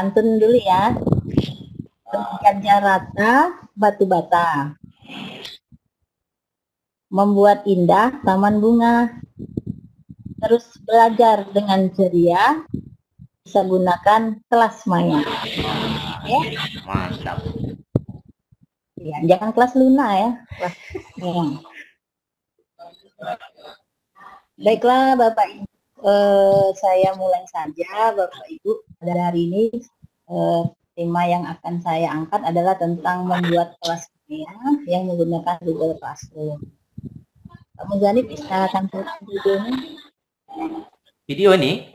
pantun dulu ya. Gajah rata, batu bata. Membuat indah taman bunga. Terus belajar dengan ceria, bisa gunakan kelas maya. Ya, Mantap. ya jangan kelas luna ya. Kelas, ya. Baiklah Bapak Ibu, eh, saya mulai saja Bapak Ibu. Pada hari ini eh, tema yang akan saya angkat adalah tentang membuat kelas maya yang menggunakan Google Classroom. Pak Muzani bisa tampilkan videonya? Video ini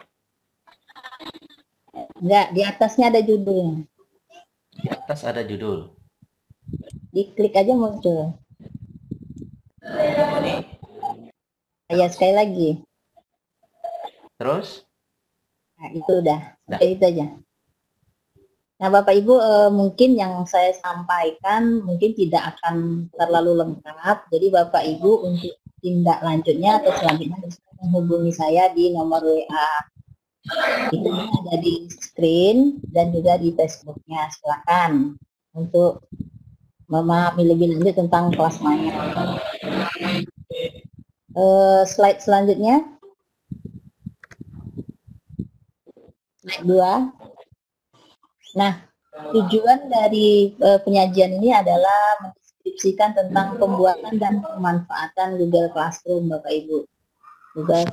Enggak, di atasnya ada judulnya. di atas ada judul. Diklik aja muncul. Ini Ya sekali lagi. terus Nah, itu udah. Sampai itu aja. Nah, Bapak Ibu, eh, mungkin yang saya sampaikan mungkin tidak akan terlalu lengkap. Jadi Bapak Ibu untuk tindak lanjutnya atau selanjutnya bisa menghubungi saya di nomor WA. Itu ada di screen dan juga di Facebooknya. Silakan untuk memahami lebih lanjut tentang kelas maya. Eh, slide selanjutnya. Slide dua. Nah, tujuan dari eh, penyajian ini adalah mendeskripsikan tentang pembuatan dan pemanfaatan Google Classroom, Bapak Ibu. Google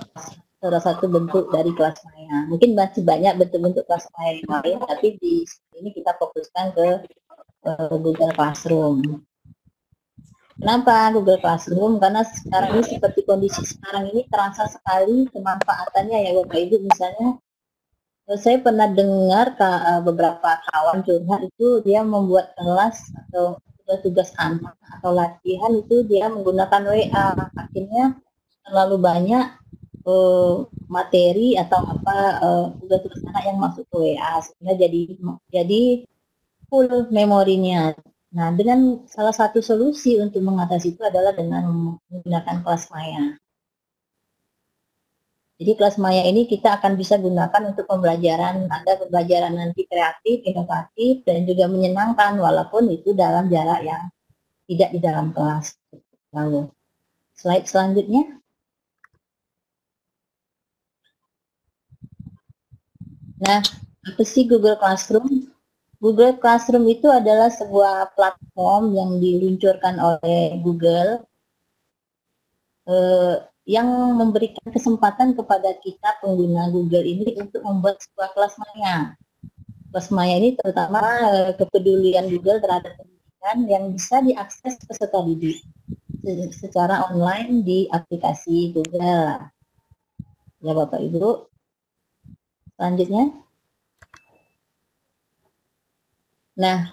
salah satu bentuk dari kelas maya. Mungkin masih banyak bentuk-bentuk kelas maya yang lain, tapi di sini kita fokuskan ke eh, Google Classroom. Kenapa Google Classroom? Karena sekarang ini seperti kondisi sekarang ini terasa sekali kemanfaatannya ya Bapak Ibu. Misalnya saya pernah dengar eh, beberapa kawan curhat itu dia membuat kelas atau tugas-tugas anak atau latihan itu dia menggunakan WA. Akhirnya terlalu banyak eh, materi atau apa eh, tugas-tugas anak yang masuk ke WA sehingga jadi jadi full memorinya. Nah, dengan salah satu solusi untuk mengatasi itu adalah dengan menggunakan kelas maya. Jadi kelas maya ini kita akan bisa gunakan untuk pembelajaran, ada pembelajaran nanti kreatif, inovatif, dan juga menyenangkan walaupun itu dalam jarak yang tidak di dalam kelas. Lalu, slide selanjutnya. Nah, apa sih Google Classroom? Google Classroom itu adalah sebuah platform yang diluncurkan oleh Google eh, yang memberikan kesempatan kepada kita pengguna Google ini untuk membuat sebuah kelas maya. Kelas maya ini terutama eh, kepedulian Google terhadap pendidikan yang bisa diakses peserta didik se- secara online di aplikasi Google. Ya Bapak Ibu. Selanjutnya. Nah,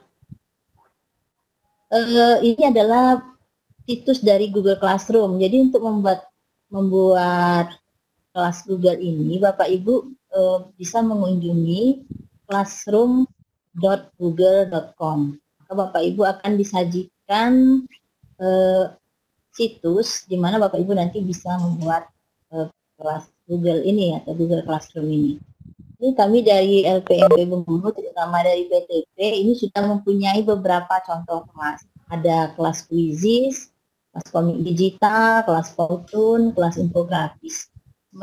eh, ini adalah situs dari Google Classroom. Jadi untuk membuat membuat kelas Google ini, Bapak Ibu eh, bisa mengunjungi classroom.google.com. Maka Bapak Ibu akan disajikan eh, situs di mana Bapak Ibu nanti bisa membuat eh, kelas Google ini atau Google Classroom ini. Ini kami dari LPMP Bengkulu, terutama dari BTP, ini sudah mempunyai beberapa contoh kelas. Ada kelas quizzes, kelas komik digital, kelas fortune, kelas infografis.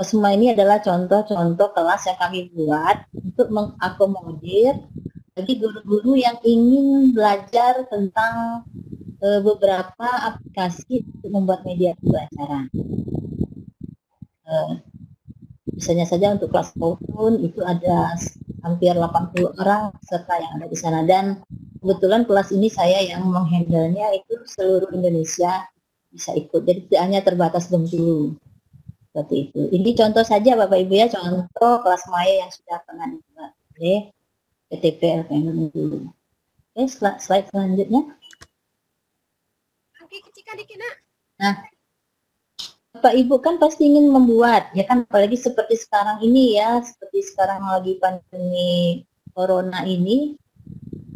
Semua- ini adalah contoh-contoh kelas yang kami buat untuk mengakomodir bagi guru-guru yang ingin belajar tentang eh, beberapa aplikasi untuk membuat media pembelajaran. Eh, misalnya saja untuk kelas maupun itu ada hampir 80 orang peserta yang ada di sana dan kebetulan kelas ini saya yang menghandlenya itu seluruh Indonesia bisa ikut. Jadi tidak hanya terbatas Bengkulu seperti itu. Ini contoh saja Bapak Ibu ya. Contoh kelas maya yang sudah pernah dibuat oleh PTP LPM Bengkulu oke sel- slide selanjutnya. Oke, kecil dikit nak. Bapak Ibu kan pasti ingin membuat, ya kan? Apalagi seperti sekarang ini ya, seperti sekarang lagi pandemi corona ini,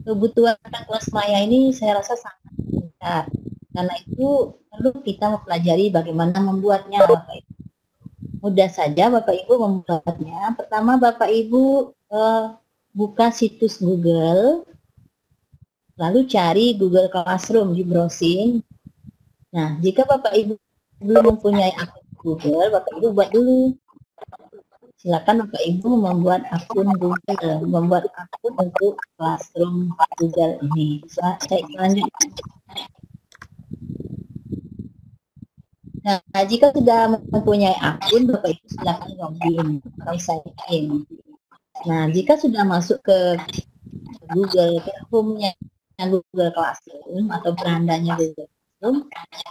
kebutuhan kelas maya ini saya rasa sangat meningkat. Karena itu perlu kita mempelajari bagaimana membuatnya, Bapak Ibu. Mudah saja Bapak Ibu membuatnya. Pertama Bapak Ibu eh, buka situs Google, lalu cari Google Classroom di browsing. Nah, jika Bapak Ibu belum mempunyai akun Google, Bapak Ibu buat dulu. Silakan Bapak Ibu membuat akun Google, membuat akun untuk Classroom Google ini. Saya lanjutkan. Nah, jika sudah mempunyai akun, Bapak Ibu silakan login atau sign in. Nah, jika sudah masuk ke Google, home-nya Google Classroom atau berandanya Google Classroom,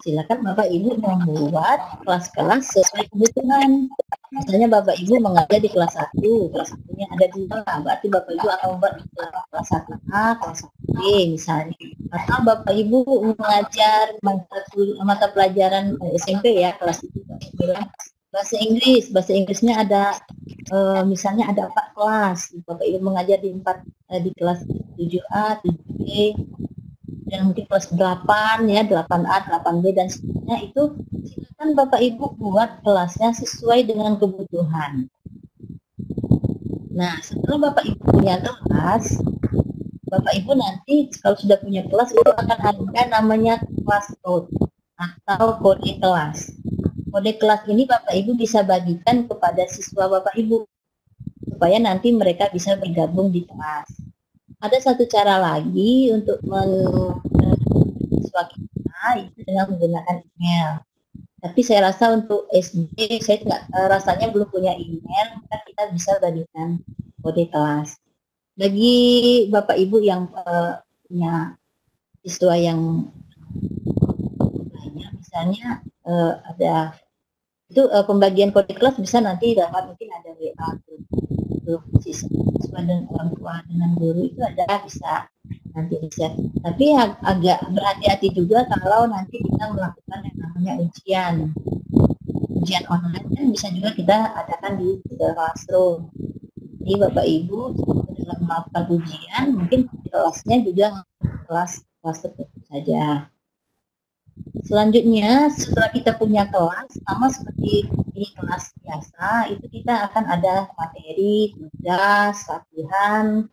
silakan Bapak Ibu membuat kelas-kelas sesuai kebutuhan. Misalnya Bapak Ibu mengajar di kelas 1, kelas 1 ada dua, berarti Bapak Ibu akan membuat kelas 1A, kelas 1B misalnya. Atau Bapak Ibu mengajar mata, pelajaran eh, SMP ya, kelas 1, bahasa Inggris, bahasa Inggrisnya ada uh, misalnya ada empat kelas, Bapak Ibu mengajar di empat uh, di kelas 7A, 7B, dan mungkin kelas 8 ya, 8A, 8B dan seterusnya. Itu silakan Bapak Ibu buat kelasnya sesuai dengan kebutuhan. Nah, setelah Bapak Ibu punya kelas, Bapak Ibu nanti kalau sudah punya kelas itu akan ada namanya kelas code atau kode kelas. Kode kelas ini Bapak Ibu bisa bagikan kepada siswa Bapak Ibu supaya nanti mereka bisa bergabung di kelas. Ada satu cara lagi untuk siswa kita itu dengan menggunakan email. Tapi saya rasa untuk SD saya tidak rasanya belum punya email, maka kita bisa bagikan kode kelas. Bagi Bapak Ibu yang uh, punya siswa yang banyak, misalnya uh, ada itu uh, pembagian kode kelas bisa nanti dapat mungkin ada WA untuk siswa dan orang tua dengan guru itu ada bisa nanti bisa. Tapi ag agak berhati-hati juga kalau nanti kita melakukan yang namanya ujian. Ujian online kan bisa juga kita adakan di classroom jadi bapak ibu dalam melakukan ujian mungkin kelasnya juga kelas kelas tertutup saja. Selanjutnya, setelah kita punya kelas, sama seperti di kelas biasa, itu kita akan ada materi, tugas, latihan,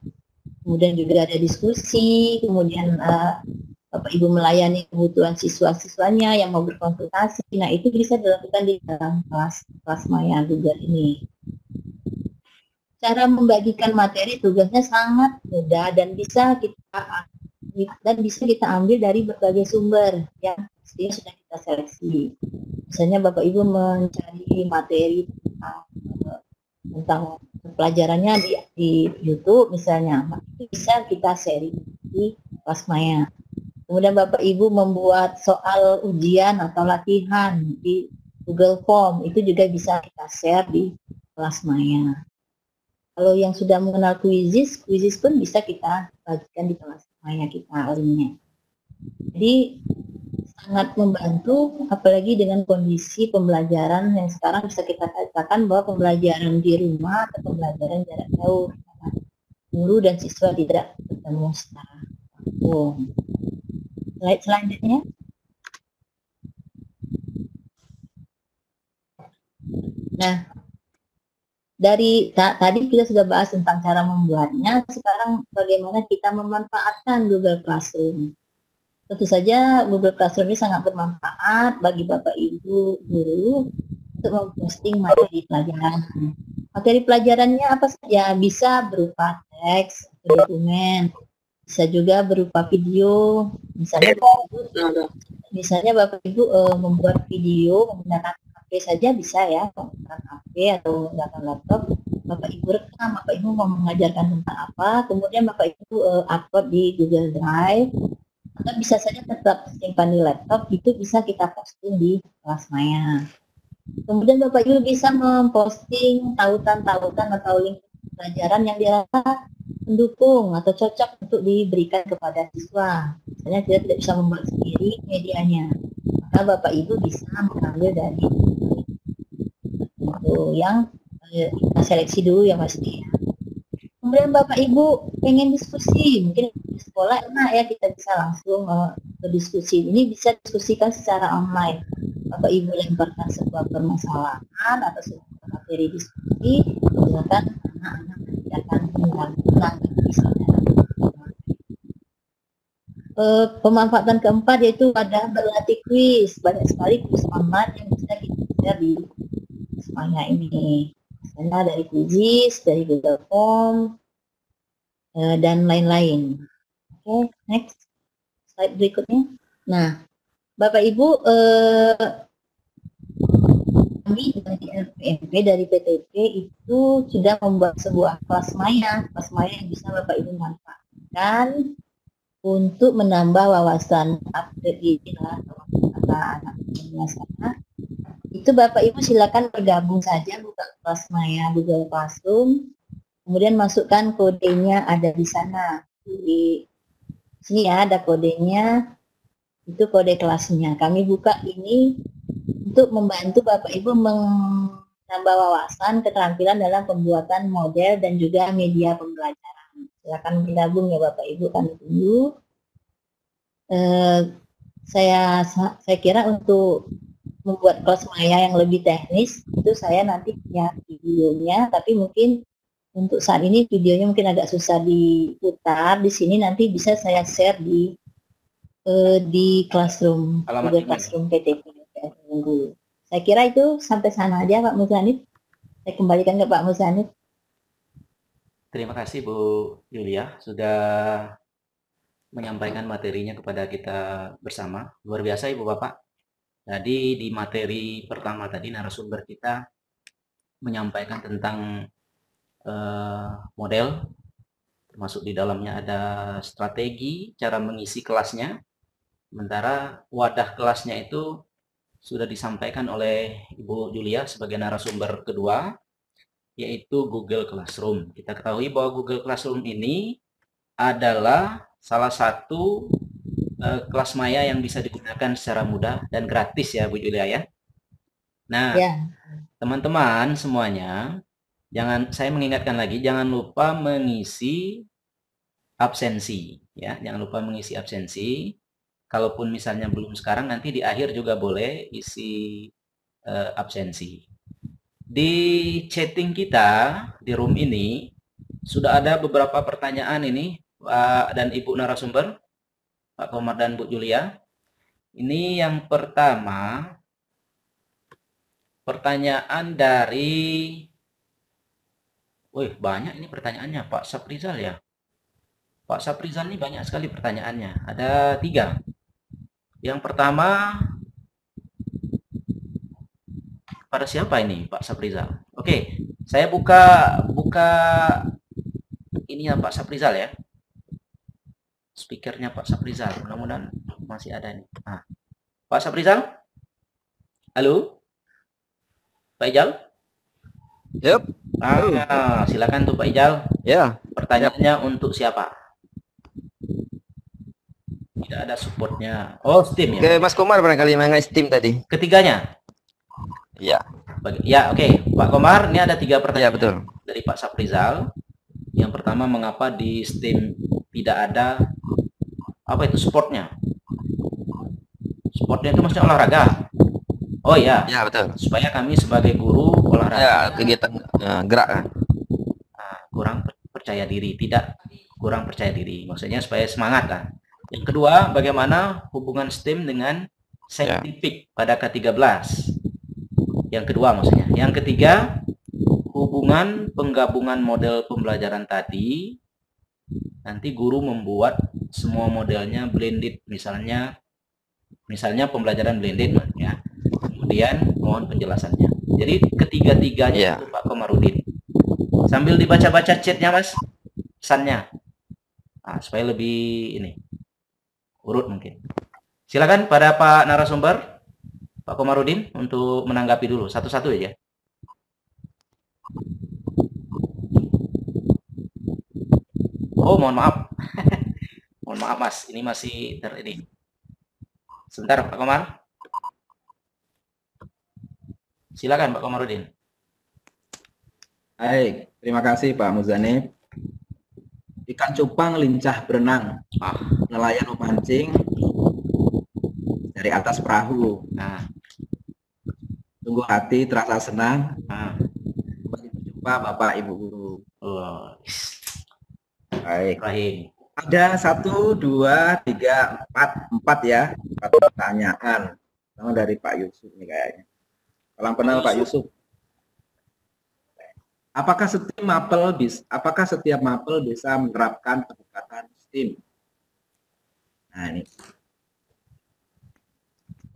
kemudian juga ada diskusi, kemudian uh, Bapak Ibu melayani kebutuhan siswa-siswanya yang mau berkonsultasi. Nah, itu bisa dilakukan di dalam kelas kelas Maya Google ini. Cara membagikan materi tugasnya sangat mudah dan bisa kita dan bisa kita ambil dari berbagai sumber ya pastinya sudah kita seleksi. Misalnya Bapak Ibu mencari materi tentang, eh, tentang pelajarannya di, di YouTube misalnya, itu bisa kita share di kelas Maya. Kemudian Bapak Ibu membuat soal ujian atau latihan di Google Form, itu juga bisa kita share di kelas Maya. Kalau yang sudah mengenal Quizzes, Quizzes pun bisa kita bagikan di kelas Maya kita linknya. Jadi sangat membantu apalagi dengan kondisi pembelajaran yang sekarang bisa kita katakan bahwa pembelajaran di rumah atau pembelajaran jarak jauh guru dan siswa tidak bertemu secara langsung. Slide selanjutnya. Nah, dari tadi kita sudah bahas tentang cara membuatnya, sekarang bagaimana kita memanfaatkan Google Classroom. Tentu saja Google Classroom ini sangat bermanfaat bagi Bapak Ibu guru untuk memposting materi pelajaran. Materi pelajarannya apa saja? Bisa berupa teks, dokumen, bisa juga berupa video. Misalnya Bapak Ibu, misalnya Bapak Ibu uh, membuat video menggunakan HP saja bisa ya, menggunakan HP atau menggunakan laptop. Bapak Ibu rekam, Bapak Ibu mau mengajarkan tentang apa, kemudian Bapak Ibu uh, upload di Google Drive atau bisa saja tetap simpan di laptop itu bisa kita posting di kelas Maya. Kemudian Bapak Ibu bisa memposting tautan-tautan atau link pelajaran yang dirasa mendukung atau cocok untuk diberikan kepada siswa. Misalnya kita tidak bisa membuat sendiri medianya, maka Bapak Ibu bisa mengambil dari itu yang eh, kita seleksi dulu ya pasti ya. Kemudian Bapak Ibu pengen diskusi, mungkin di sekolah enak ya kita bisa langsung uh, berdiskusi. Ini bisa diskusikan secara online. Bapak Ibu lemparkan sebuah permasalahan atau sebuah materi diskusi, silakan anak-anak nanti akan menanggapi di sana. Eh, pemanfaatan keempat yaitu wadah berlatih kuis. Banyak sekali kuis online yang bisa kita di Maya ini. Misalnya dari Quizzes, dari Google Form, eh, dan lain-lain. Oke, next. Slide berikutnya. Nah, Bapak Ibu, eh, kami dari LPMP, dari PTP itu sudah membuat sebuah kelas maya. Kelas maya yang bisa Bapak Ibu manfaatkan untuk menambah wawasan kata anak itu Bapak Ibu silakan bergabung saja buka kelas Maya Google Classroom. Kemudian masukkan kodenya ada di sana. Di sini ya ada kodenya. Itu kode kelasnya. Kami buka ini untuk membantu Bapak Ibu menambah wawasan keterampilan dalam pembuatan model dan juga media pembelajaran silakan bergabung ya Bapak Ibu kami tunggu. Eh, saya saya kira untuk membuat kelas maya yang lebih teknis itu saya nanti punya videonya, tapi mungkin untuk saat ini videonya mungkin agak susah diputar di sini nanti bisa saya share di eh, di classroom Alamat Google Classroom PTP Saya kira itu sampai sana aja Pak Muzanif. Saya kembalikan ke Pak Muzanif. Terima kasih Bu Yulia sudah menyampaikan materinya kepada kita bersama. Luar biasa Ibu Bapak. Jadi di materi pertama tadi narasumber kita menyampaikan tentang uh, model termasuk di dalamnya ada strategi cara mengisi kelasnya. Sementara wadah kelasnya itu sudah disampaikan oleh Ibu Julia sebagai narasumber kedua yaitu Google Classroom. Kita ketahui bahwa Google Classroom ini adalah salah satu uh, kelas maya yang bisa digunakan secara mudah dan gratis ya Bu Julia ya. Nah, ya. teman-teman ya. semuanya, jangan saya mengingatkan lagi jangan lupa mengisi absensi ya, jangan lupa mengisi absensi. Kalaupun misalnya belum sekarang nanti di akhir juga boleh isi uh, absensi. Di chatting kita di room ini sudah ada beberapa pertanyaan ini Pak dan Ibu narasumber, Pak Komar dan Bu Julia. Ini yang pertama pertanyaan dari Wih, banyak ini pertanyaannya Pak Saprizal ya. Pak Saprizal ini banyak sekali pertanyaannya. Ada tiga. Yang pertama pada siapa ini Pak Saprizal? Oke, saya buka buka ini ya Pak Saprizal ya. Speakernya Pak Saprizal. Mudah-mudahan masih ada nih. Nah, Pak Saprizal? Halo? Pak Ijal? Yep. Ah, silakan tuh Pak Ijal. Ya. Pertanyaannya yep. untuk siapa? Tidak ada supportnya. Oh, Steam ya. Oke, Mas Komar barangkali mengenai Steam tadi. Ketiganya. Iya. Ya, oke. Okay. Pak Komar, ini ada tiga pertanyaan. Ya, betul. Dari Pak Saprizal. Yang pertama, mengapa di Steam tidak ada apa itu sportnya? Sportnya itu maksudnya olahraga. Oh iya. Ya, betul. Supaya kami sebagai guru olahraga. Ya, kegiatan ya, gerak kan. Nah, kurang percaya diri, tidak kurang percaya diri. Maksudnya supaya semangat kan. Yang kedua, bagaimana hubungan STEM dengan saintifik ya. pada K13? Yang kedua maksudnya. Yang ketiga, hubungan penggabungan model pembelajaran tadi nanti guru membuat semua modelnya blended. Misalnya misalnya pembelajaran blended ya kemudian mohon penjelasannya. Jadi ketiga-tiganya yeah. itu Pak Komarudin. Sambil dibaca-baca chatnya mas. Pesannya. Nah, supaya lebih ini urut mungkin. Silakan pada Pak narasumber Pak Komarudin untuk menanggapi dulu satu-satu ya. Oh, mohon maaf. mohon maaf, Mas. Ini masih ter ini. Sebentar, Pak Komar. Silakan, Pak Komarudin. Baik, terima kasih Pak Muzani. Ikan cupang lincah berenang, ah. nelayan memancing dari atas perahu. Nah, Sungguh hati terasa senang Ah, kembali berjumpa Bapak Ibu guru. oh, Baik. Ibrahim. Ada satu, dua, tiga, empat, empat ya, empat pertanyaan. Pertama dari Pak Yusuf nih kayaknya. Salam kenal Pak Yusuf. Apakah setiap mapel bisa, apakah setiap mapel bisa menerapkan pendekatan STEAM? Nah ini.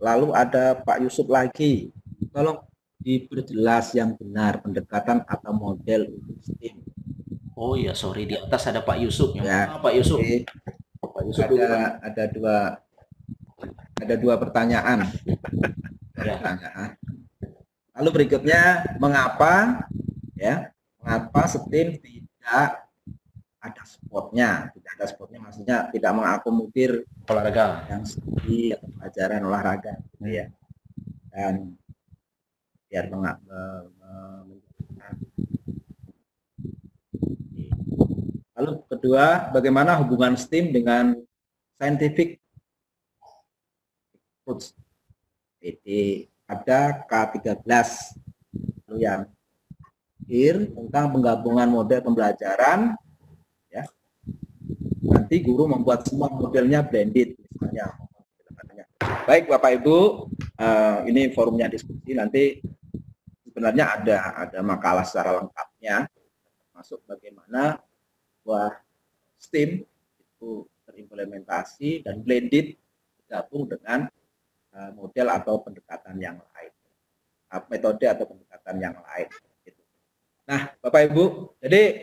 Lalu ada Pak Yusuf lagi. Tolong diperjelas yang benar pendekatan atau model untuk STEAM. Oh iya, sorry di atas ada Pak Yusuf. Yang Ya. mana Pak Yusuf? Pak Yusuf dulu. ada ada dua ada dua pertanyaan. Ya. Pertanyaan. Lalu berikutnya mengapa ya mengapa STEAM tidak ada spotnya tidak ada spotnya maksudnya tidak mengakomodir Olahraga. yang studi atau pelajaran olahraga gitu ya dan biar menga- me- me- menjadikan Lalu kedua, bagaimana hubungan STEAM dengan scientific approach? Jadi ada K13 lalu yang akhir tentang penggabungan model pembelajaran ya. Nanti guru membuat semua modelnya blended misalnya. Baik Bapak Ibu, eh, ini forumnya diskusi nanti sebenarnya ada ada makalah secara lengkapnya masuk bagaimana buah STEAM itu terimplementasi dan blended gabung dengan uh, model atau pendekatan yang lain, uh, metode atau pendekatan yang lain. Gitu. Nah, Bapak Ibu, jadi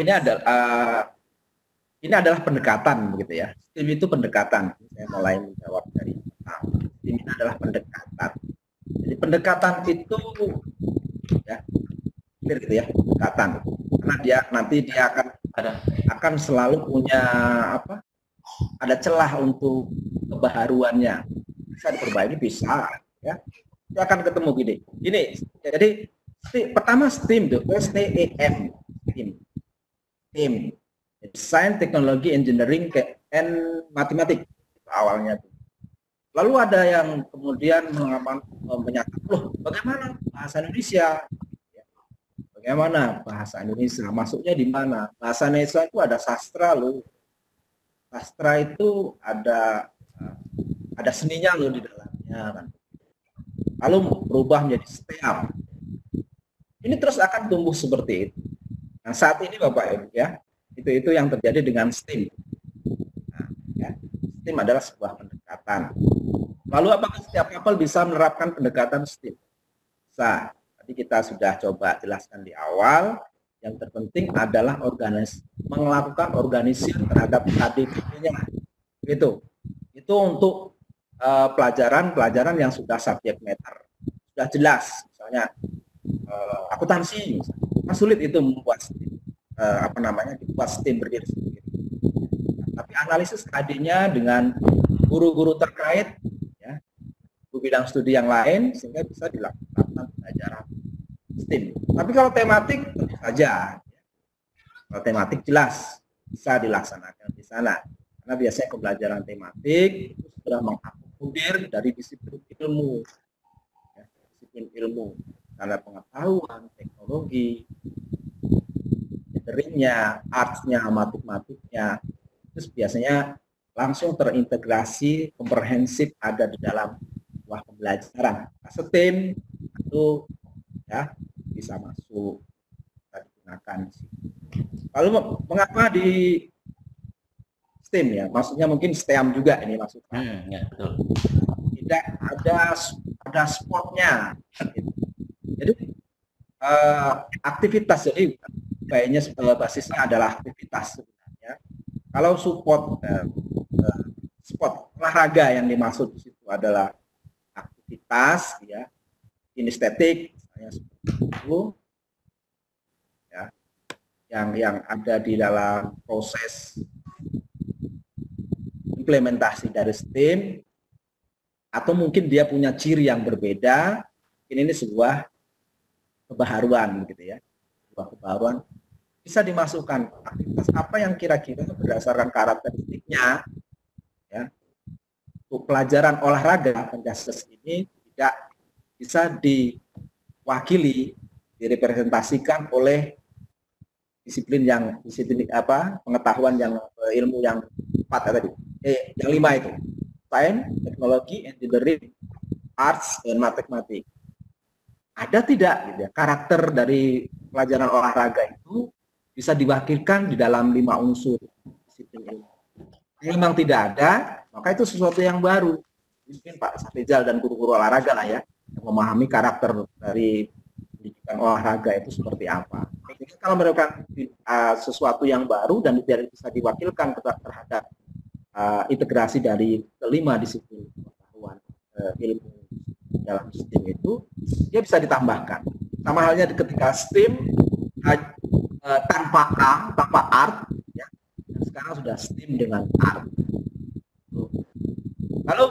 ini adalah uh, ini adalah pendekatan begitu ya. STEAM itu pendekatan. Saya mulai menjawab dari pertama. STEAM ini adalah pendekatan. Jadi pendekatan itu ya, gitu ya, pendekatan. Karena dia nanti dia akan Ada. akan selalu punya apa ada celah untuk kebaharuannya. Bisa diperbaiki bisa ya. Dia akan ketemu gini. Ini jadi pertama STEAM tuh STEM STEAM. STEAM. Science Technology Engineering and Matematik awalnya tuh lalu ada yang kemudian menyatakan loh bagaimana bahasa Indonesia Bagaimana bahasa Indonesia? Masuknya di mana? Bahasa Indonesia itu ada sastra loh. Sastra itu ada eh, ada seninya loh di dalamnya kan. Lalu berubah menjadi STEAM. Ini terus akan tumbuh seperti itu. Nah, saat ini Bapak Ibu ya, itu itu yang terjadi dengan STEAM. Nah, ya, STEAM adalah sebuah pendekatan. Lalu apakah setiap kapal bisa menerapkan pendekatan STEAM? Bisa. Tadi kita sudah coba jelaskan di awal, yang terpenting adalah organis melakukan organisir terhadap KDPP-nya. Itu. Itu untuk eh, pelajaran-pelajaran yang sudah subjek matter. Sudah jelas, misalnya eh, akuntansi, misalnya. Kan sulit itu membuat STEAM, eh, apa namanya, dibuat STEAM berdiri sendiri. Tapi analisis KD-nya dengan guru-guru terkait, ya, bidang studi yang lain, sehingga bisa dilakukan pelajaran STEAM. Tapi kalau tematik tentu saja. Kalau tematik jelas bisa dilaksanakan di sana. Karena biasanya pembelajaran tematik itu sudah mengakomodir dari disiplin ilmu. Ya, disiplin ilmu. Karena pengetahuan, teknologi, engineering-nya, arts-nya, matematiknya, terus biasanya langsung terintegrasi komprehensif ada di dalam sebuah pembelajaran. STEAM itu ya bisa masuk bisa digunakan. Lalu mengapa di STEAM ya? Maksudnya mungkin STEM juga ini maksudnya. Hmm, ya betul. Tidak ada ada spotnya. Jadi eh, aktivitas jadi kayaknya eh, basisnya adalah aktivitas sebenarnya. Kalau support eh, spot olahraga yang dimaksud di situ adalah aktivitas ya. Kinestetik misalnya seperti itu ya. Yang yang ada di dalam proses implementasi dari STEAM atau mungkin dia punya ciri yang berbeda ini ini sebuah kebaharuan gitu ya. Sebuah kebaharuan. Bisa dimasukkan aktivitas apa yang kira-kira berdasarkan karakteristiknya ya untuk pelajaran olahraga Pancasila ini tidak bisa diwakili, direpresentasikan oleh disiplin yang disiplin apa pengetahuan yang eh, ilmu yang empat ya tadi eh yang lima itu science, teknologi, engineering, arts dan matematik. Ada tidak gitu ya, karakter dari pelajaran olahraga itu bisa diwakilkan di dalam lima unsur disiplin ilmu. Memang tidak ada, maka itu sesuatu yang baru. Mungkin Pak Safrizal dan guru-guru olahraga lah ya, yang memahami karakter dari pendidikan olahraga itu seperti apa. Jadi kalau mereka uh, sesuatu yang baru dan tidak bisa diwakilkan terhadap uh, integrasi dari kelima disiplin pengetahuan uh, ilmu dalam STEAM itu, dia bisa ditambahkan. Sama halnya ketika STEAM uh, tanpa A, tanpa art, sekarang sudah STEAM dengan art. Lalu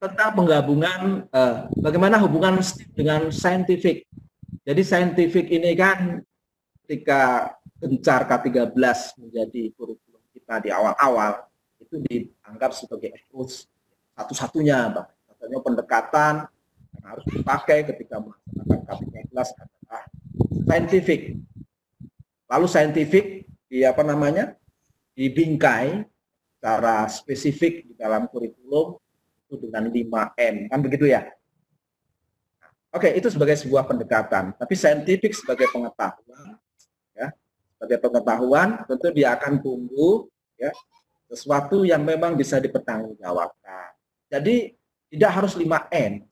tentang penggabungan uh, bagaimana hubungan STEAM dengan scientific jadi saintifik ini kan ketika gencar K13 menjadi kurikulum kita di awal-awal itu dianggap sebagai approach satu-satunya bang. Pendekatan yang harus dipakai ketika melaksanakan K13 adalah saintifik. Lalu saintifik di apa namanya dibingkai secara spesifik di dalam kurikulum itu dengan 5M kan begitu ya Oke, itu sebagai sebuah pendekatan. Tapi saintifik sebagai pengetahuan, ya, sebagai pengetahuan, tentu dia akan tumbuh, ya, sesuatu yang memang bisa dipertanggungjawabkan. Jadi tidak harus 5 n.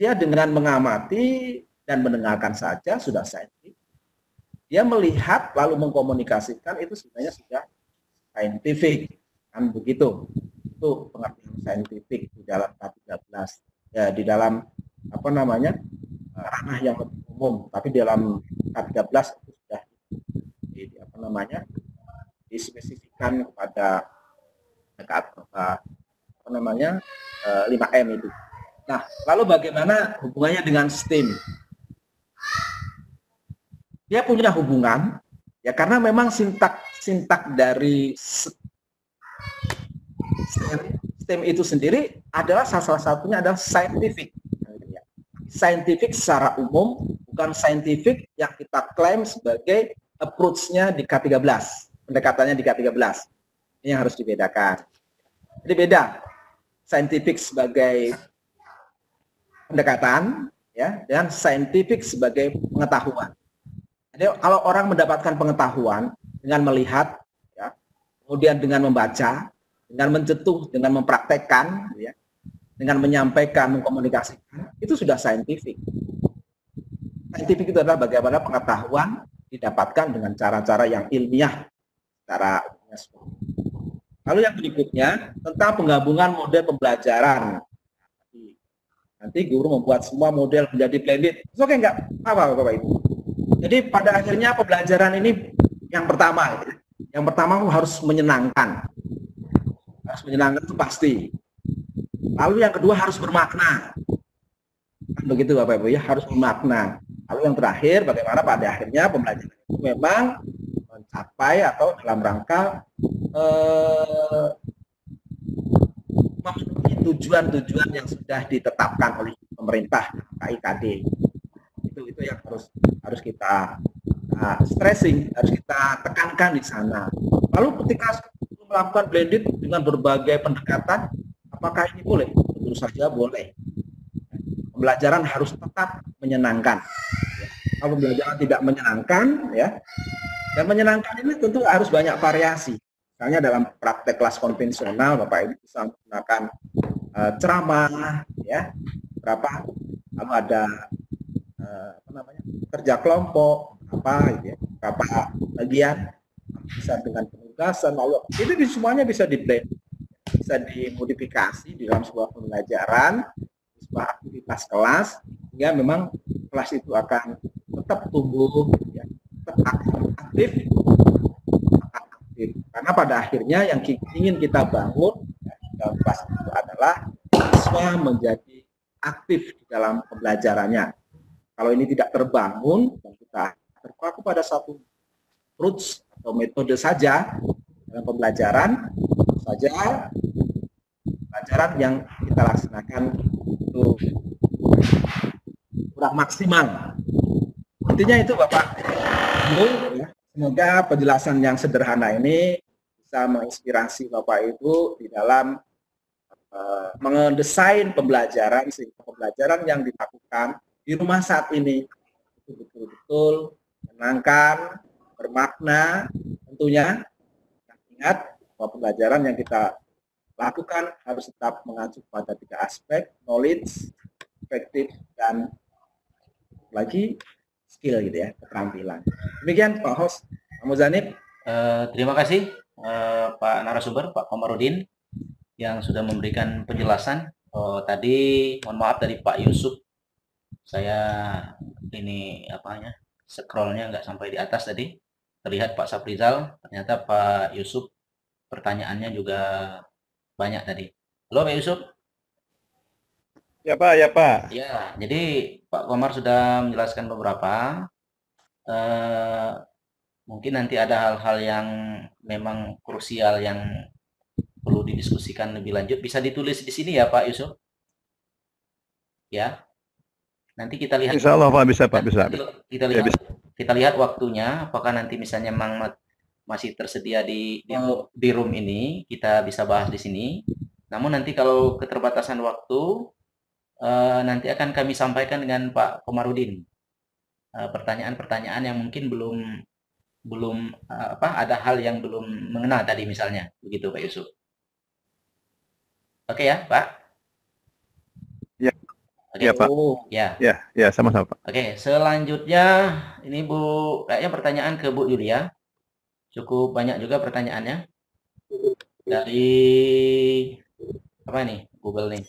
Dia dengan mengamati dan mendengarkan saja sudah saintifik. Dia melihat lalu mengkomunikasikan itu sebenarnya sudah saintifik. Kan begitu itu pengertian saintifik di dalam K13 ya di dalam apa namanya eh, ranah yang lebih umum tapi di dalam K13 itu sudah di, di apa namanya dispesifikan kepada dekat apa namanya 5M eh, itu. Nah, lalu bagaimana hubungannya dengan STEAM? Dia punya hubungan ya karena memang sintak sintak dari STEM itu sendiri adalah salah satunya adalah scientific. Scientific secara umum, bukan scientific yang kita klaim sebagai approach-nya di K13, pendekatannya di K13. Ini yang harus dibedakan. Jadi beda. Scientific sebagai pendekatan ya dan scientific sebagai pengetahuan. Jadi kalau orang mendapatkan pengetahuan dengan melihat ya, kemudian dengan membaca, dengan mencetuh, dengan mempraktekkan, ya, dengan menyampaikan, mengkomunikasikan, itu sudah saintifik. Saintifik itu adalah bagaimana pengetahuan didapatkan dengan cara-cara yang ilmiah, cara Lalu yang berikutnya tentang penggabungan model pembelajaran. Nanti guru membuat semua model menjadi blended. Oke enggak? Apa Bapak Ibu? Jadi pada akhirnya pembelajaran ini yang pertama, yang pertama harus menyenangkan harus menyenangkan itu pasti. Lalu yang kedua harus bermakna. Kan begitu Bapak Ibu ya, harus bermakna. Lalu yang terakhir bagaimana pada akhirnya pembelajaran itu memang mencapai atau dalam rangka eh, memenuhi tujuan-tujuan yang sudah ditetapkan oleh pemerintah KIKD. Itu itu yang harus harus kita uh, stressing, harus kita tekankan di sana. Lalu ketika melakukan blended dengan berbagai pendekatan, apakah ini boleh? Tentu saja boleh. Pembelajaran harus tetap menyenangkan. Kalau pembelajaran tidak menyenangkan, ya, dan menyenangkan ini tentu harus banyak variasi. Misalnya dalam praktek kelas konvensional, Bapak Ibu bisa menggunakan uh, ceramah, ya, berapa, lalu ada uh, apa namanya kerja kelompok, apa, gitu ya, berapa bagian bisa dengan penugasan Allah. Itu di semuanya bisa di blend bisa dimodifikasi di dalam sebuah pembelajaran sebuah aktivitas kelas sehingga memang kelas itu akan tetap tumbuh ya, tetap aktif aktif. Karena pada akhirnya yang ingin kita bangun ya, dalam kelas itu adalah siswa menjadi aktif di dalam pembelajarannya kalau ini tidak terbangun dan kita terpaku pada satu roots atau metode saja dalam pembelajaran saja pembelajaran yang kita laksanakan itu kurang maksimal. Intinya itu Bapak Ibu, ya. semoga penjelasan yang sederhana ini bisa menginspirasi Bapak Ibu di dalam uh, mendesain pembelajaran sehingga pembelajaran yang dilakukan di rumah saat ini betul-betul menyenangkan, bermakna, tentunya ingat bahwa pembelajaran yang kita lakukan harus tetap mengacu pada tiga aspek, knowledge, efektif, dan lagi skill gitu ya, keterampilan. Demikian Pak Host, Pak Muzanib. Uh, terima kasih uh, Pak narasumber, Pak Komarudin yang sudah memberikan penjelasan. Oh, tadi mohon maaf dari Pak Yusuf, saya ini apanya scrollnya nggak sampai di atas tadi. Terlihat Pak Saprizal, ternyata Pak Yusuf pertanyaannya juga banyak tadi. Halo Pak Yusuf. Ya Pak, ya Pak. Ya, jadi Pak Komar sudah menjelaskan beberapa. Uh, mungkin nanti ada hal-hal yang memang krusial yang perlu didiskusikan lebih lanjut. Bisa ditulis di sini ya Pak Yusuf? Ya. Nanti kita lihat. Insya Allah Pak bisa Pak bisa. Kita lihat. Ya, bisa. Kita lihat waktunya. Apakah nanti misalnya Mang masih tersedia di di, di room ini kita bisa bahas di sini. Namun nanti kalau keterbatasan waktu uh, nanti akan kami sampaikan dengan Pak Komarudin pertanyaan pertanyaan-pertanyaan yang mungkin belum belum uh, apa ada hal yang belum mengenal tadi misalnya begitu Pak Yusuf. Oke ya Pak. Oke. Ya Pak. Ya. Ya ya sama-sama Pak. Oke selanjutnya ini Bu kayaknya pertanyaan ke Bu Yulia. Cukup banyak juga pertanyaannya. Dari apa nih? Google nih.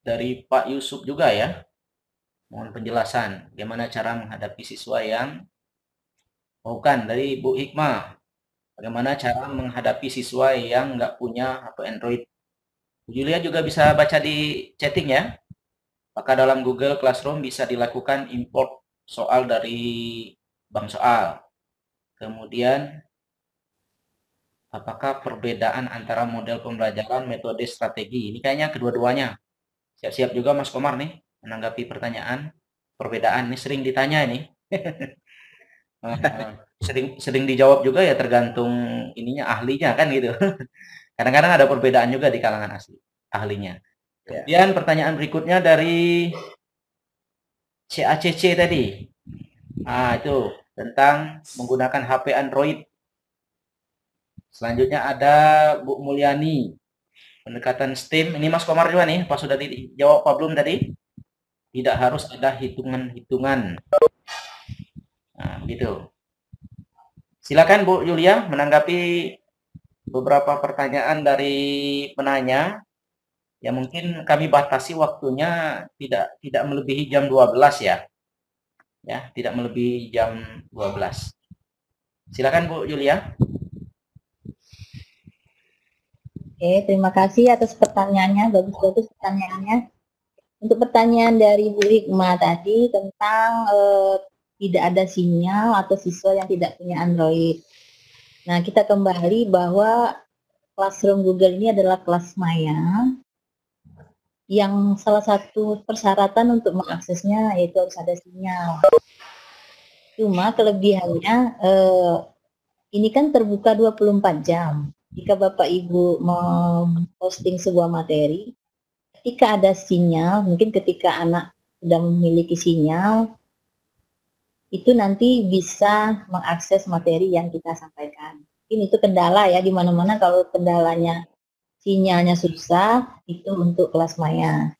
Dari Pak Yusuf juga ya. Mohon penjelasan bagaimana cara menghadapi siswa yang oh, bukan dari Bu Hikmah. Bagaimana cara menghadapi siswa yang nggak punya HP Android. Julia juga bisa baca di chatting ya. Maka dalam Google Classroom bisa dilakukan import soal dari bank soal. Kemudian apakah perbedaan antara model pembelajaran, metode, strategi? Ini kayaknya kedua-duanya. Siap-siap juga Mas Komar nih menanggapi pertanyaan perbedaan ini sering ditanya ini. sering sering dijawab juga ya tergantung ininya ahlinya kan gitu. Kadang-kadang ada perbedaan juga di kalangan asli ahlinya. Ya. Kemudian pertanyaan berikutnya dari CACC tadi. Ah itu tentang menggunakan HP Android. Selanjutnya ada Bu Mulyani. Pendekatan STEAM. Ini Mas Komar juga nih, pas sudah dijawab Pak belum tadi? Tidak harus ada hitungan-hitungan. Nah, gitu. Silakan Bu Yulia menanggapi beberapa pertanyaan dari penanya. Ya mungkin kami batasi waktunya tidak tidak melebihi jam 12 ya. Ya tidak melebihi jam 12 silakan Bu Yulia. Oke terima kasih atas pertanyaannya bagus-bagus pertanyaannya. Untuk pertanyaan dari Bu Hikmah tadi tentang eh, tidak ada sinyal atau siswa yang tidak punya Android nah kita kembali bahwa Classroom Google ini adalah kelas maya yang salah satu persyaratan untuk mengaksesnya yaitu harus ada sinyal. Cuma kelebihannya eh, ini kan terbuka 24 jam. Jika Bapak Ibu memposting sebuah materi, ketika ada sinyal, mungkin ketika anak sudah memiliki sinyal, itu nanti bisa mengakses materi yang kita sampaikan. Ini itu kendala ya, di mana-mana kalau kendalanya sinyalnya susah itu untuk kelas maya.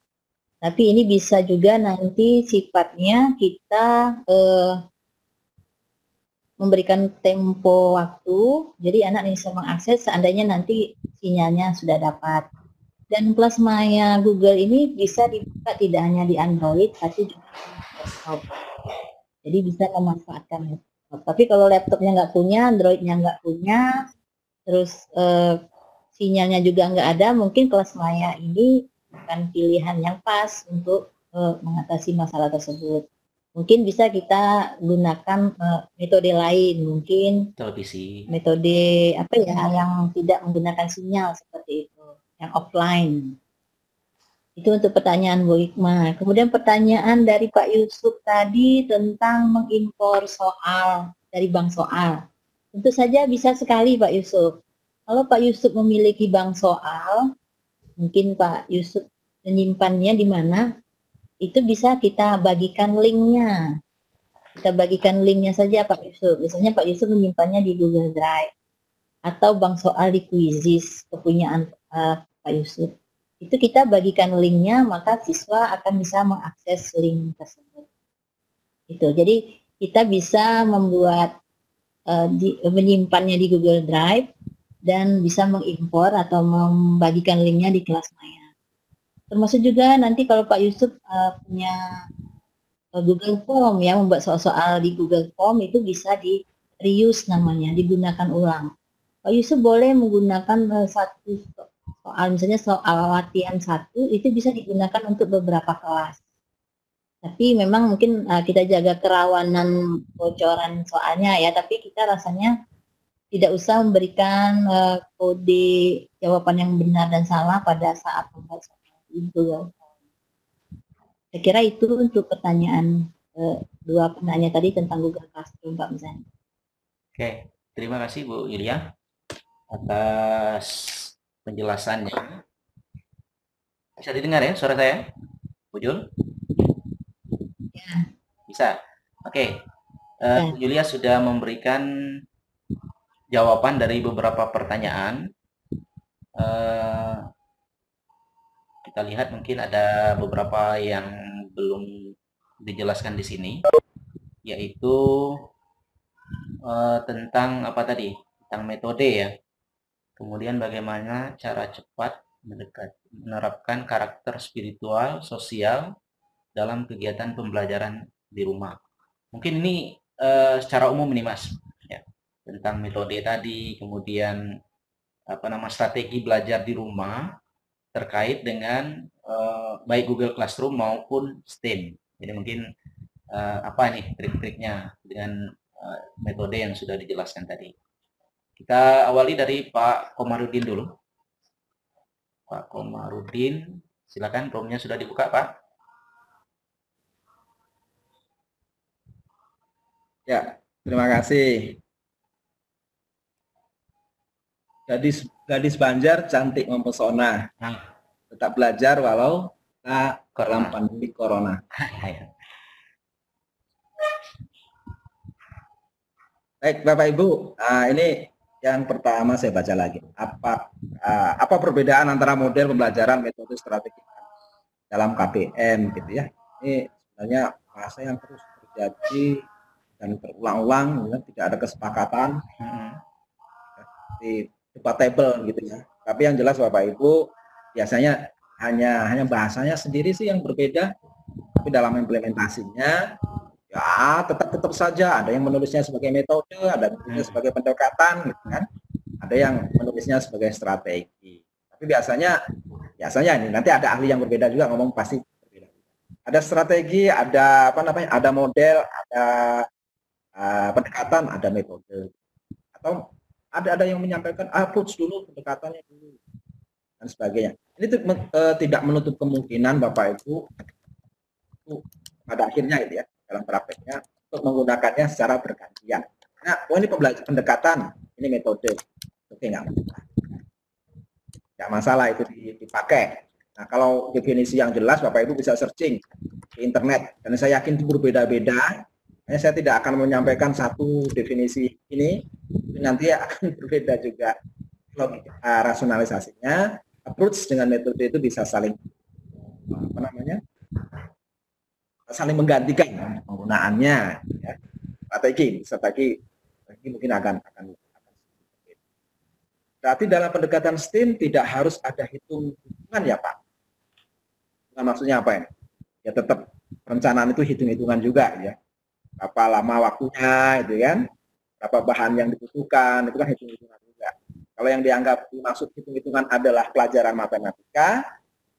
Tapi ini bisa juga nanti sifatnya kita eh, memberikan tempo waktu, jadi anak bisa mengakses seandainya nanti sinyalnya sudah dapat. Dan kelas maya Google ini bisa dibuka tidak hanya di Android, tapi juga di desktop. Jadi bisa memanfaatkan laptop. Tapi kalau laptopnya nggak punya, Androidnya nggak punya, terus eh, sinyalnya juga nggak ada, mungkin kelas maya ini bukan pilihan yang pas untuk uh, mengatasi masalah tersebut. Mungkin bisa kita gunakan uh, metode lain, mungkin televisi. Metode apa ya yang tidak menggunakan sinyal seperti itu. yang offline. Itu untuk pertanyaan Bu Hikmah. Kemudian pertanyaan dari Pak Yusuf tadi tentang mengimpor soal dari bank soal. Tentu saja bisa sekali Pak Yusuf. Kalau Pak Yusuf memiliki bank soal, mungkin Pak Yusuf menyimpannya di mana, itu bisa kita bagikan linknya. Kita bagikan linknya saja Pak Yusuf. Misalnya Pak Yusuf menyimpannya di Google Drive atau bank soal di Quizizz kepunyaan uh, Pak Yusuf itu kita bagikan linknya maka siswa akan bisa mengakses link tersebut. Itu jadi kita bisa membuat uh, di, menyimpannya di Google Drive dan bisa mengimpor atau membagikan linknya di kelas maya. Termasuk juga nanti kalau Pak Yusuf uh, punya uh, Google Form ya membuat soal-soal di Google Form itu bisa di reuse namanya digunakan ulang. Pak Yusuf boleh menggunakan uh, satu soal misalnya soal latihan satu itu bisa digunakan untuk beberapa kelas. Tapi memang mungkin uh, kita jaga kerawanan bocoran soalnya ya, tapi kita rasanya tidak usah memberikan uh, kode jawaban yang benar dan salah pada saat membuat soal itu. Saya kira itu untuk pertanyaan uh, dua penanya tadi tentang Google Classroom Pak. Oke, terima kasih Bu Yulia atas penjelasannya. Bisa didengar ya suara saya? Bu Jul? Ya. Bisa. Oke. Uh, ya. Julia sudah memberikan jawaban dari beberapa pertanyaan. Uh, kita lihat mungkin ada beberapa yang belum dijelaskan di sini, yaitu uh, tentang apa tadi? Tentang metode ya Kemudian bagaimana cara cepat mendekat, menerapkan karakter spiritual, sosial dalam kegiatan pembelajaran di rumah. Mungkin ini uh, secara umum nih Mas, ya, tentang metode tadi, kemudian apa nama strategi belajar di rumah terkait dengan uh, baik Google Classroom maupun STEAM. Jadi mungkin uh, apa nih trik-triknya dengan metode yang sudah dijelaskan tadi. Kita awali dari Pak Komarudin dulu. Pak Komarudin, silakan roomnya sudah dibuka, Pak. Ya, terima kasih. Gadis gadis Banjar cantik mempesona. Nah. Tetap belajar walau tak dalam pandemi corona. Ya. Baik, Bapak Ibu, nah, ini yang pertama saya baca lagi. Apa uh, apa perbedaan antara model pembelajaran metode strategi dalam KPM gitu ya. Ini sebenarnya bahasa yang terus terjadi dan berulang-ulang ya, tidak ada kesepakatan hmm. di debatable gitu ya. Tapi yang jelas Bapak Ibu biasanya hanya hanya bahasanya sendiri sih yang berbeda tapi dalam implementasinya ya tetap tetap saja. Ada yang menulisnya sebagai metode ada yang menulisnya sebagai pendekatan gitu kan. Ada yang menulisnya sebagai strategi. Tapi biasanya biasanya ini nanti ada ahli yang berbeda juga ngomong pasti berbeda. Ada strategi ada apa namanya ada model ada uh, pendekatan ada metode. Atau ada ada yang menyampaikan approach dulu pendekatannya dulu dan sebagainya. Ini uh, tidak menutup kemungkinan bapak ibu pada akhirnya itu ya dalam prakteknya untuk menggunakannya secara bergantian. Nah, oh ini pendekatan, ini metode. Oke, nggak masalah. Nggak masalah itu dipakai. Nah, kalau definisi yang jelas, Bapak Ibu bisa searching di internet. Dan saya yakin itu berbeda-beda. Saya tidak akan menyampaikan satu definisi ini, nanti akan berbeda juga uh, rasionalisasinya. Approach dengan metode itu bisa saling apa namanya saling menggantikan penggunaannya ya. strategi strategi strategi mungkin akan akan berarti dalam pendekatan STEAM tidak harus ada hitung hitungan ya Pak? Nah, maksudnya apa ya ya tetap perencanaan itu hitung-hitungan juga ya. Berapa lama waktunya itu kan? Berapa bahan yang dibutuhkan itu kan hitung-hitungan juga. Kalau yang dianggap dimaksud hitung-hitungan adalah pelajaran matematika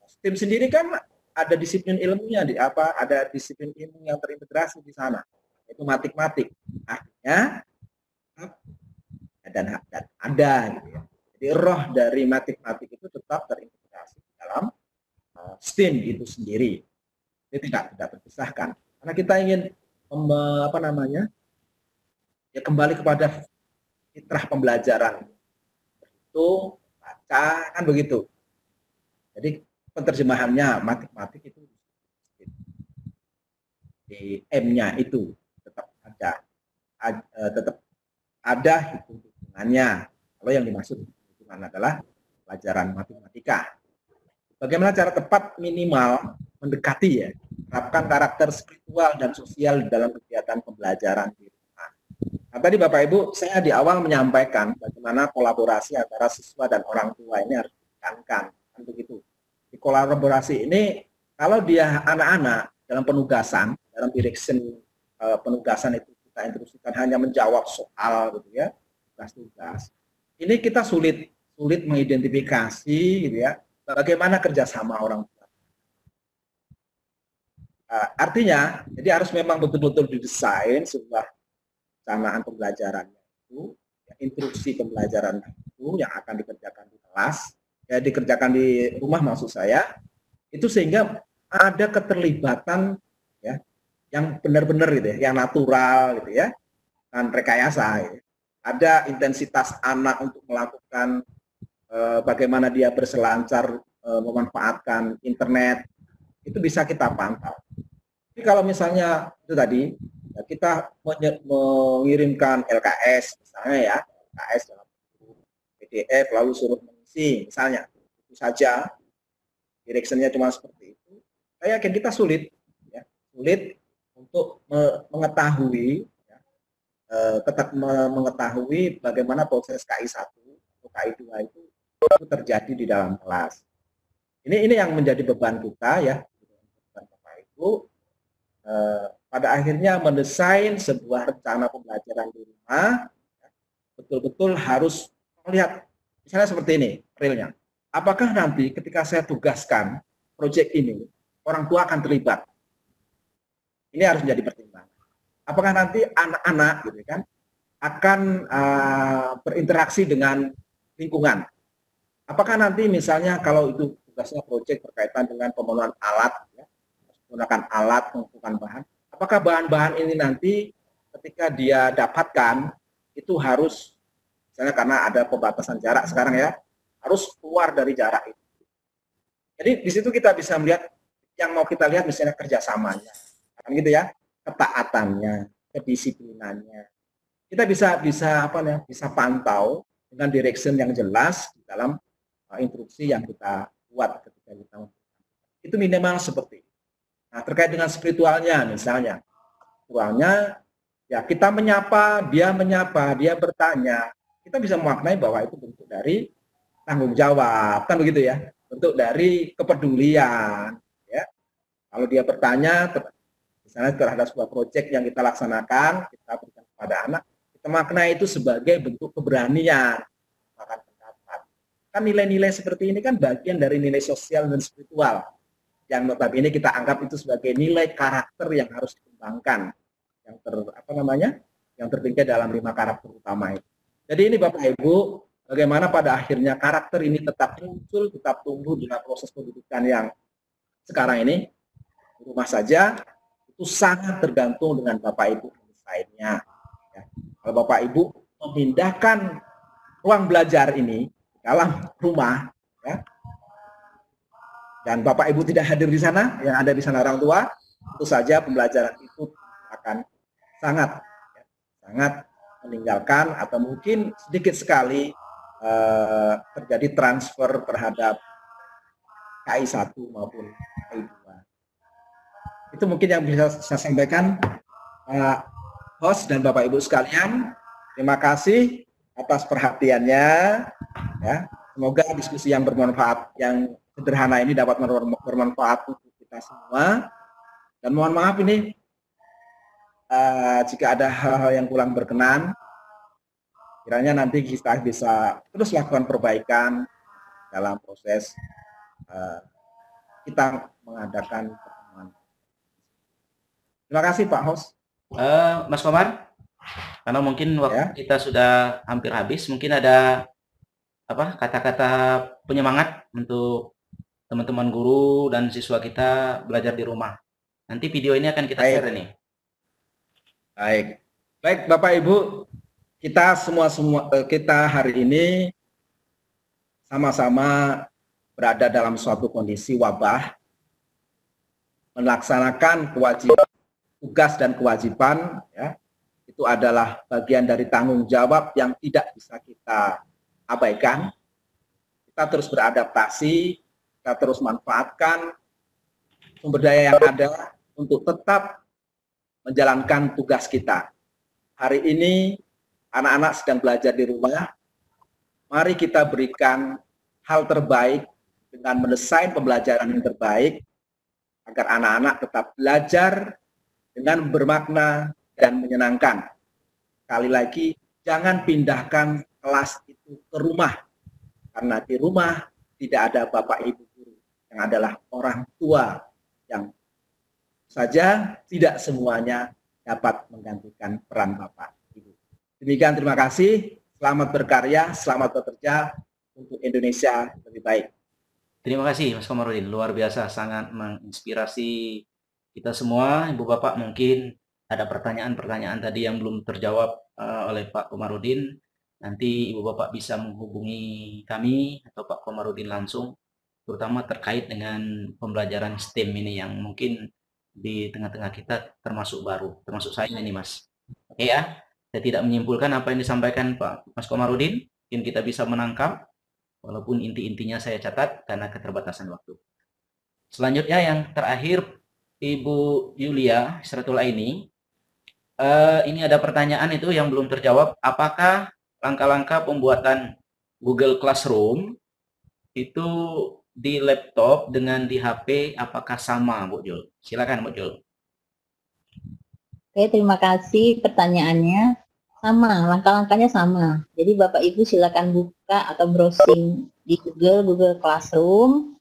STEAM sendiri kan ada disiplin ilmunya di apa ada disiplin ilmu yang terintegrasi di sana itu matik-matik artinya dan, dan ada gitu ya jadi roh dari matematik itu tetap terintegrasi dalam uh, itu sendiri. Ini tidak tidak terpisahkan. Karena kita ingin apa namanya? Ya kembali kepada fitrah pembelajaran. Itu baca kan begitu. Jadi penerjemahannya matematik itu di M-nya itu tetap ada Ad- eh, tetap ada hitung-hitungannya. Kalau yang dimaksud hitungan adalah pelajaran matematika. Bagaimana cara tepat minimal mendekati ya, terapkan karakter spiritual dan sosial dalam kegiatan pembelajaran di rumah. Nah, tadi Bapak Ibu, saya di awal menyampaikan bagaimana kolaborasi antara siswa dan orang tua ini harus ditekankan, kan begitu. Kolaborasi ini, kalau dia anak-anak dalam penugasan, dalam direction eh, penugasan itu kita instruksikan hanya menjawab soal gitu ya, tugas-tugas. Ini kita sulit sulit mengidentifikasi gitu ya, bagaimana kerjasama orang tua. Uh, artinya, jadi harus memang betul-betul didesain sebuah canaan pembelajarannya itu, ya, instruksi pembelajaran itu yang akan dikerjakan di kelas, ya dikerjakan di rumah maksud saya, itu sehingga ada keterlibatan ya yang benar-benar gitu ya, yang natural gitu ya, dan rekayasa. Gitu. Ada intensitas anak untuk melakukan eh, bagaimana dia berselancar eh, memanfaatkan internet itu bisa kita pantau. Tapi kalau misalnya itu tadi ya kita mengirimkan LKS misalnya ya, LKS dalam PDF lalu suruh mengisi misalnya itu saja directionnya cuma seperti itu. Saya yakin kita sulit ya, sulit untuk me- mengetahui ya, eh, tetap me- mengetahui bagaimana proses KI 1 atau KI 2 itu terjadi di dalam kelas. Ini ini yang menjadi beban kita ya, beban Bapak Ibu. Eh, pada akhirnya mendesain sebuah rencana pembelajaran di rumah ya, betul-betul harus melihat misalnya seperti ini realnya. Apakah nanti ketika saya tugaskan proyek ini orang tua akan terlibat? Ini harus menjadi pertimbangan. Apakah nanti anak-anak gitu kan akan uh, berinteraksi dengan lingkungan? Apakah nanti misalnya kalau itu tugasnya proyek berkaitan dengan pemenuhan alat, ya, menggunakan alat, mengumpulkan bahan, apakah bahan-bahan ini nanti ketika dia dapatkan itu harus misalnya karena ada pembatasan jarak sekarang ya, harus keluar dari jarak itu. Jadi di situ kita bisa melihat yang mau kita lihat misalnya kerjasamanya, kan gitu ya, ketaatannya, kedisiplinannya. Kita bisa bisa apa ya, bisa pantau dengan direction yang jelas di dalam uh, instruksi yang kita buat ketika kita itu minimal seperti. Nah terkait dengan spiritualnya misalnya, spiritualnya ya kita menyapa, dia menyapa, dia bertanya, kita bisa memaknai bahwa itu bentuk dari tanggung jawab, kan begitu ya, bentuk dari kepedulian, ya. Kalau dia bertanya, misalnya terhadap sebuah proyek yang kita laksanakan, kita berikan kepada anak, kita maknai itu sebagai bentuk keberanian, makan pendapat. Kan nilai-nilai seperti ini kan bagian dari nilai sosial dan spiritual, yang notabene kita anggap itu sebagai nilai karakter yang harus dikembangkan, yang ter apa namanya, yang tertinggal dalam lima karakter utama itu. Jadi ini Bapak Ibu, bagaimana pada akhirnya karakter ini tetap muncul, tetap tumbuh dengan proses pendidikan yang sekarang ini di rumah saja itu sangat tergantung dengan Bapak Ibu mendesainnya. Ya. Kalau Bapak Ibu memindahkan ruang belajar ini ke dalam rumah, ya, dan Bapak Ibu tidak hadir di sana, yang ada di sana orang tua, tentu saja pembelajaran itu akan sangat ya, sangat meninggalkan atau mungkin sedikit sekali eh, terjadi transfer terhadap KI 1 maupun KI 2. Itu mungkin yang bisa saya sampaikan Pak host dan Bapak Ibu sekalian. Terima kasih atas perhatiannya ya. Semoga diskusi yang bermanfaat yang sederhana ini dapat bermanfaat untuk kita semua. Dan mohon maaf ini uh, jika ada hal-hal yang kurang berkenan, kiranya nanti kita bisa terus lakukan perbaikan dalam proses uh, kita mengadakan pertemuan. Terima kasih Pak Host. Uh, Mas Komar, karena mungkin waktu Ya. kita sudah hampir habis, mungkin ada apa kata-kata penyemangat untuk teman-teman guru dan siswa kita belajar di rumah. Nanti video ini akan kita Baik. share nih. Baik. Baik Bapak Ibu, kita semua semua eh, kita hari ini sama-sama berada dalam suatu kondisi wabah melaksanakan kewajiban tugas dan kewajiban ya itu adalah bagian dari tanggung jawab yang tidak bisa kita abaikan. Kita terus beradaptasi, kita terus manfaatkan sumber daya yang ada untuk tetap menjalankan tugas kita. Hari ini anak-anak sedang belajar di rumah. Mari kita berikan hal terbaik dengan mendesain pembelajaran yang terbaik agar anak-anak tetap belajar dengan bermakna dan menyenangkan. Kali lagi, jangan pindahkan kelas itu ke rumah. Karena di rumah tidak ada bapak ibu guru yang adalah orang tua yang saja tidak semuanya dapat menggantikan peran bapak ibu. Demikian terima kasih. Selamat berkarya, selamat bekerja untuk Indonesia lebih baik. Terima kasih Mas Komarudin, luar biasa sangat menginspirasi kita semua. Ibu Bapak mungkin ada pertanyaan-pertanyaan tadi yang belum terjawab eh, oleh Pak Komarudin. Nanti Ibu Bapak bisa menghubungi kami atau Pak Komarudin langsung, terutama terkait dengan pembelajaran STEM ini yang mungkin di tengah-tengah kita termasuk baru, termasuk saya ini Mas. Oke ya, saya tidak menyimpulkan apa yang disampaikan Pak Mas Komarudin, mungkin kita bisa menangkap walaupun inti-intinya saya catat karena keterbatasan waktu. Selanjutnya yang terakhir Ibu Yulia Seratul ini eh, ini ada pertanyaan itu yang belum terjawab apakah langkah-langkah pembuatan Google Classroom itu di laptop dengan di HP apakah sama Bu Jul? Silakan Bu Jul. Oke, terima kasih pertanyaannya. Sama, langkah-langkahnya sama. Jadi Bapak Ibu silakan buka atau browsing di Google, Google Classroom.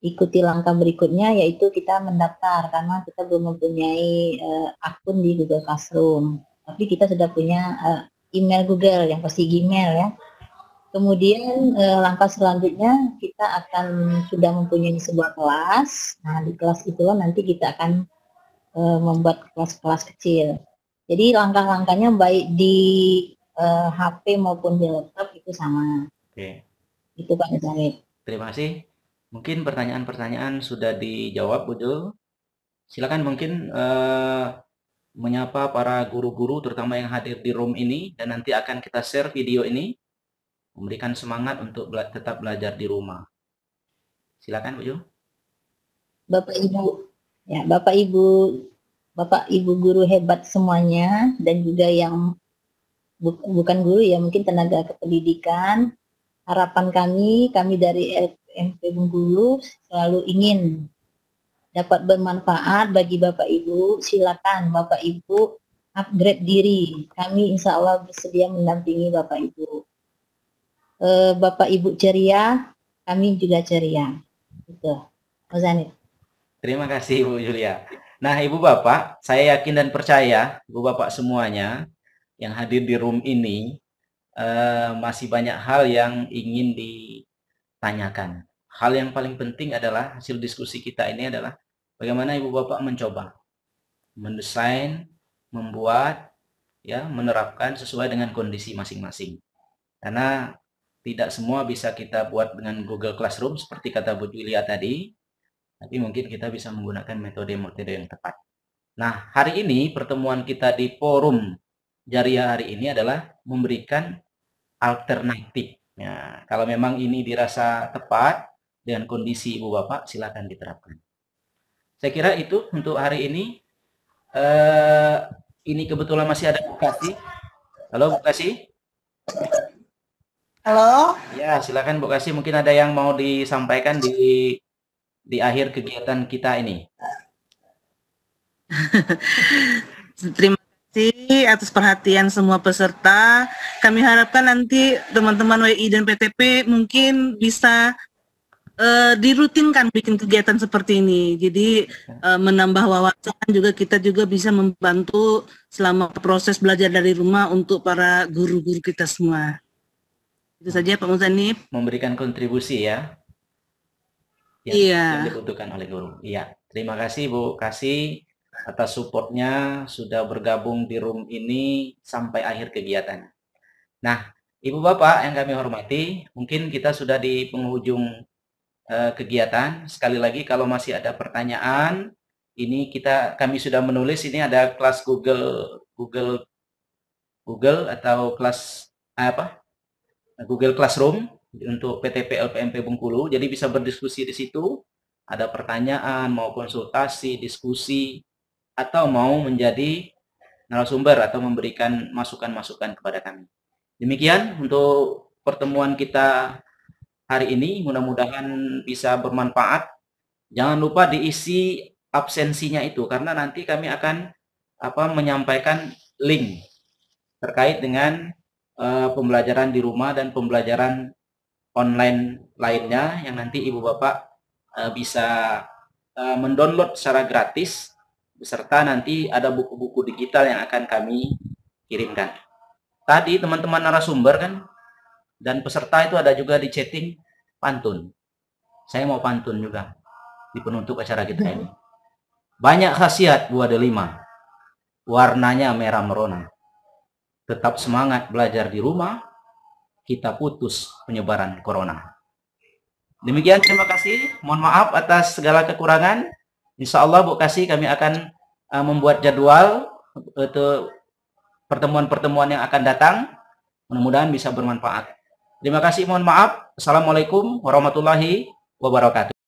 Ikuti langkah berikutnya yaitu kita mendaftar karena kita belum mempunyai eh, akun di Google Classroom. Tapi kita sudah punya eh, email Google yang pasti Gmail ya. Kemudian eh, langkah selanjutnya kita akan sudah mempunyai sebuah kelas. Nah, di kelas itulah nanti kita akan eh, membuat kelas-kelas kecil. Jadi langkah-langkahnya baik di eh, HP maupun di laptop itu sama. Oke, Itu Pak Zaid. terima kasih. Mungkin pertanyaan-pertanyaan sudah dijawab Bu Jul. Silakan mungkin eh, menyapa para guru-guru terutama yang hadir di room ini dan nanti akan kita share video ini memberikan semangat untuk bela- tetap belajar di rumah. Silakan Bu Jul. Bapak Ibu, ya Bapak Ibu, Bapak Ibu guru hebat semuanya dan juga yang bu- bukan guru ya mungkin tenaga kependidikan. Harapan kami, kami dari SMP Bengkulu selalu ingin dapat bermanfaat bagi Bapak Ibu. Silakan Bapak Ibu upgrade diri. Kami insya Allah bersedia mendampingi Bapak Ibu. Eh, Bapak Ibu ceria, kami juga ceria. Gitu. Terima kasih Bu Julia. Nah, Ibu Bapak, saya yakin dan percaya Ibu Bapak semuanya yang hadir di room ini eh, masih banyak hal yang ingin ditanyakan. Hal yang paling penting adalah hasil diskusi kita ini adalah bagaimana Ibu Bapak mencoba mendesain, membuat, ya, menerapkan sesuai dengan kondisi masing-masing. Karena tidak semua bisa kita buat dengan Google Classroom seperti kata Bu Julia tadi, tapi mungkin kita bisa menggunakan metode-metode yang tepat. Nah, hari ini pertemuan kita di forum Jariah hari ini adalah memberikan alternatif. Ya, kalau memang ini dirasa tepat dengan kondisi Ibu Bapak, silakan diterapkan. Saya kira itu untuk hari ini. Eh, ini kebetulan masih ada Bu Kasih. Halo Bu Kasih. Halo, Ya, silakan Bu Kasih. Mungkin ada yang mau disampaikan di di akhir kegiatan kita ini. terima kasih atas perhatian semua peserta. Kami harapkan nanti teman-teman WI dan PTP mungkin bisa eh, dirutinkan bikin kegiatan seperti ini. Jadi eh, menambah wawasan juga kita juga bisa membantu selama proses belajar dari rumah untuk para guru-guru kita semua. Itu saja Pak Muzanib. memberikan kontribusi ya. Yang, Iya. yang dibutuhkan oleh guru. Iya. Terima kasih Bu Kasih atas supportnya sudah bergabung di room ini sampai akhir kegiatan. Nah, Ibu Bapak yang kami hormati, mungkin kita sudah di penghujung eh, kegiatan. Sekali lagi kalau masih ada pertanyaan, ini kita kami sudah menulis ini ada kelas Google Google Google atau kelas apa? Google Classroom untuk PTP LPMP Bengkulu. Jadi bisa berdiskusi di situ. Ada pertanyaan, mau konsultasi, diskusi, atau mau menjadi narasumber atau memberikan masukan-masukan kepada kami. Demikian untuk pertemuan kita hari ini. Mudah-mudahan bisa bermanfaat. Jangan lupa diisi absensinya itu karena nanti kami akan apa menyampaikan link terkait dengan eh, pembelajaran di rumah dan pembelajaran online lainnya yang nanti ibu bapak eh, bisa eh, mendownload secara gratis beserta nanti ada buku-buku digital yang akan kami kirimkan. Tadi teman-teman narasumber kan dan peserta itu ada juga di chatting pantun. Saya mau pantun juga di penutup acara kita ini. Banyak khasiat buah delima. Warnanya merah merona. Tetap semangat belajar di rumah. Kita putus penyebaran corona. Demikian terima kasih. Mohon maaf atas segala kekurangan. Insya Allah Bu Kasih kami akan uh, membuat jadwal untuk pertemuan-pertemuan yang akan datang. Mudah-mudahan bisa bermanfaat. Terima kasih. Mohon maaf. Assalamualaikum warahmatullahi wabarakatuh.